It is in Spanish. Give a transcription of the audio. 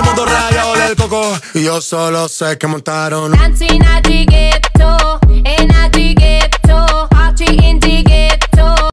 el mundo raya, del coco. Y yo solo sé que montaron. Dancing at the